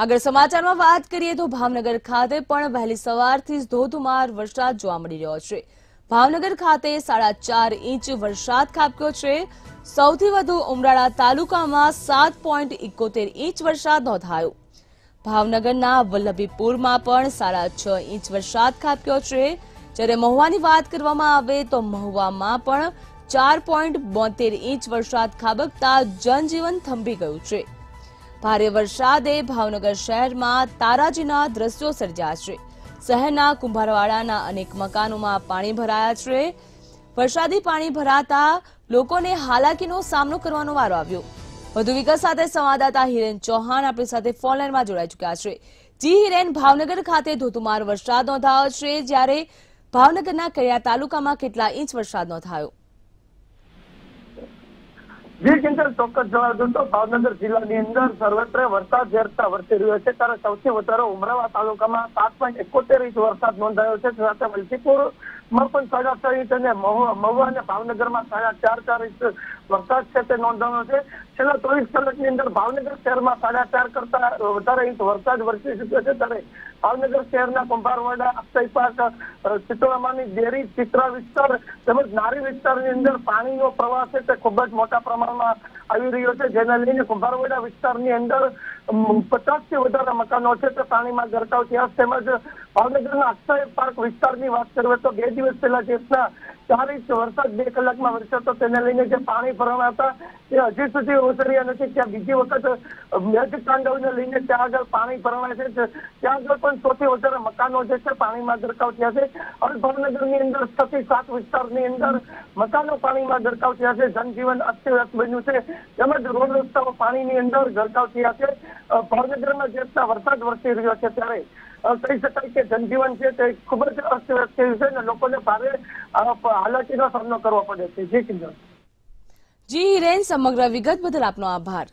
આગળ સમાચારમાં વાત કરીએ તો ભાવનગર ખાતે પણ વહેલી સવારથી જ ધોધમાર વરસાદ જોવા મળી રહ્યો છે. ભાવનગર ખાતે સાડા ચાર ઇંચ વરસાદ ખાબક્યો છે. સૌથી વધુ ઉમરાળા તાલુકામાં સાત પોઈન્ટ ઇકોતેર ઇંચ વરસાદ નોંધાયો. ભાવનગરના વલ્લભીપુરમાં પણ સાડા છ ઇંચ વરસાદ ખાબક્યો છે. જ્યારે મહુવાની વાત કરવામાં આવે તો મહુવામાં પણ ચાર પોઈન્ટ બોતેર ઇંચ વરસાદ ખાબકતા જનજીવન થંભી ગયું છે. ભારે વરસાદે ભાવનગર શહેરમાં તારાજીના દ્રશ્યો સર્જ્યા છે. શહેરના કુંભારવાડાના અનેક મકાનોમાં પાણી ભરાયા છે. વરસાદી પાણી ભરાતા લોકોને હાલાકીનો સામનો કરવાનો વારો આવ્યો. વધુ વિગત સાથે સંવાદદાતા હિરેન ચૌહાણ આપણી સાથે ફોનલાઈનમાં જોડાઈ ચુક્યા છે. જી હિરેન, ભાવનગર ખાતે ધોધમાર વરસાદ નોંધાયો છે. જ્યારે ભાવનગરના કડિયા તાલુકામાં કેટલા ઇંચ વરસાદ નોંધાયો? જી કિંજલ ચોક્કસ દઉં તો ભાવનગર જિલ્લાની અંદર સર્વત્ર વરસાદ ઝરતા વરસી રહ્યો છે. ત્યારે સૌથી વધારે ઉમરાવા તાલુકામાં સાત પોઈન્ટ એકોતેર ઇંચ વરસાદ નોંધાયો છે. સાથે વલસીપુરમાં પણ સાડા ચાર ઇંચ અને મહુવા અને ભાવનગરમાં સાડા ચાર ચાર ઇંચ વરસાદ છે તે નોંધાયો છે. છેલ્લા ચોવીસ કલાકની અંદર ભાવનગર શહેરમાં સાડા ચાર કરતા વધારે ઇંચ વરસાદ વરસી ચુક્યો છે. ત્યારે ભાવનગર શહેરના કુંભારવાડા, અક્ષય પાર્ક ચિત્રામાની ડેરી, ચિત્રા વિસ્તાર તેમજ નારી વિસ્તારની અંદર પાણીનો પ્રવાહ છે તે ખૂબ જ મોટા પ્રમાણમાં આવી રહ્યો છે. જેને લઈને કુંભારવાડા વિસ્તારની અંદર પચાસથી વધારે મકાનો છે તે પાણીમાં ગરકાવ થયા તેમજ ભાવનગરના અક્ષય પાર્ક વિસ્તારની વાત કરીએ તો બે દિવસ પહેલા દેશના ચાર ઇંચ વરસાદ બે કલાકમાં વરસ્યો હતો. તેને લઈને જે પાણી ભરવાના હતા તે હજી સુધી ઓસર્યા નથી. ત્યાં બીજી વખત મેઘ તાંડવને લઈને ત્યાં આગળ પાણી ભરવાના છે. ત્યાં આગળ પણ સૌથી વધારે મકાનો જે છે પાણીમાં ગરકાવ થયા છે. અને ભાવનગરની અંદર છ થી સાત વિસ્તારની અંદર મકાનો પાણીમાં ગરકાવ થયા છે. જનજીવન અસ્તવ્યસ્ત બન્યું છે. તેમજ રોડ રસ્તાઓ પાણીની અંદર ગરકાવ થયા છે. ભાવનગરમાં જે વરસાદ વરસી રહ્યો છે ત્યારે કહી શકાય કે જનજીવન છે તે ખૂબ જ અસ્તવ્યસ્ત થયું છે અને લોકોને ભારે હાલાકીનો સામનો કરવો પડે છે. જી કિંજલ જી, હિરેન, સમગ્ર વિગત બદલ આપનો આભાર.